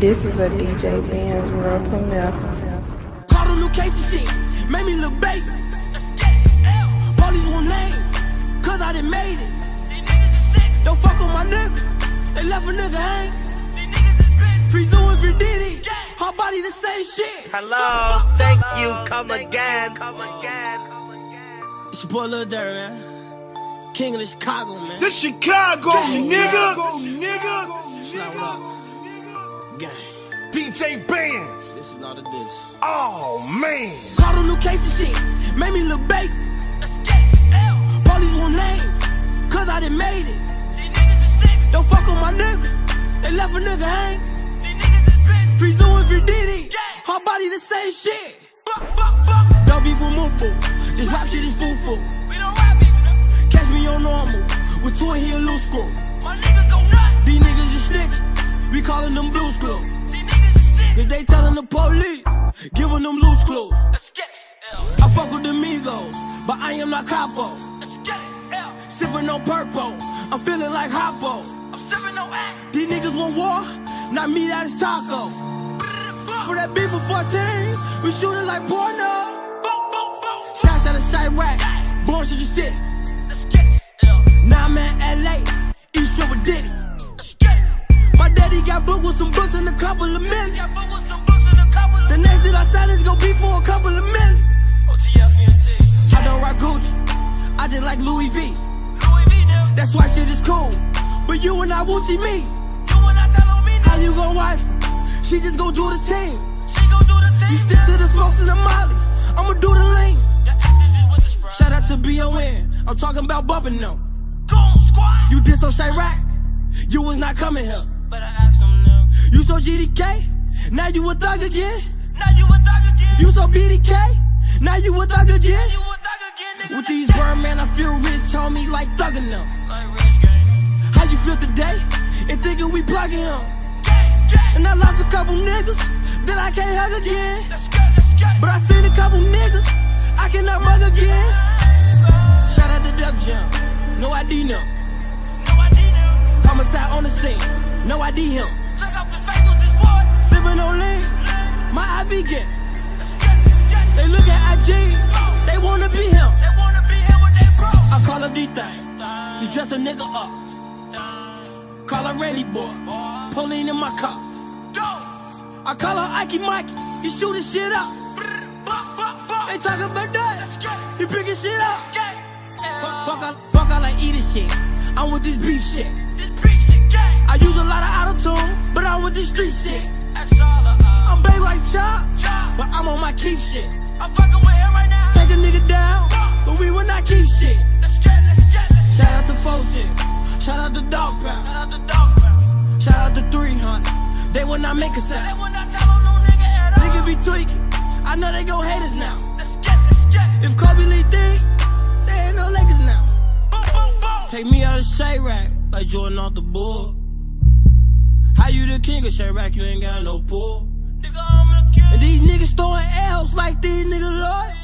This is a DJ Benz world premiere. Caught a new case of shit, made me look basic. Police won't name, cause I done made it. Don't fuck with my niggas, they left a nigga hang. Free Zoo and Free Diddy, her body the same shit. Hello, thank you, come again. Come again. It's your boy Lil Durk, man. King of the Chicago, man. This Chicago, nigga. Slap it up. Gang. DJ Benz. This is not a diss. Oh man. Caught a new case of shit, made me look basic. Police won't name, cause I done made it. Don't fuck with my niggas, they left a nigga hang. Free Zoo and Free Diddy, her body the same shit. Don't be for Mubu, this rap shit is fool fool. Catch me on normal, with two in here loose screw. These niggas is snitch, we callin' them blues clues. Cause they tellin' the police, giving them loose clues. I fuck with the Migos, but I am not capo. Sippin' on purple, I'm feeling like Hoppo. These niggas want war, not me, that is taco. For that beef for 14, we shootin' like porno. Shots out of Chiraq, born should you sit. Now I'm in LA, deal I sign is gonna be for a couple of million. I don't rock Gucci, I just like Louis V. That swipe shit is cool, but you and I Gucci me. How you gon' wife? her? She just gon' do the team. You stick to the smokes and the molly. I'ma do the lean. Shout out to BON. I'm talking about bumping them. You diss on Chiraq. You was not coming here. You saw GDK. Now you a thug again. You so BDK. Now you a thug again. With these burn man, I feel rich, homie, like thugging them. How you feel today? And thinking we plugging him. And I lost a couple niggas that I can't hug again. But I seen a couple niggas I cannot mug again. Shout out to Dub Jam, no ID no. Homicide on the scene, no ID him. Check out the face with this on D-Thing, he dress a nigga up. Call her Randy boy, pulling in my car. I call her Ike Mikey, he shooting shit up. They talking about that, he picking shit up. Fuck, fuck, all, fuck all I eat is shit. I'm with this beef shit. I use a lot of auto tune, but I'm with this street shit. I'm big like Chop, but I'm on my keep shit. Take a nigga down, but we 300. They will not make a sound. Nigga be tweaking. I know they gon' hate us now. If Kobe Lee think, they ain't no Lakers now. Take me out of Chiraq, like Jordan off the board. How you the king of Chiraq, you ain't got no pull. And these niggas throwing L's like these niggas loyal.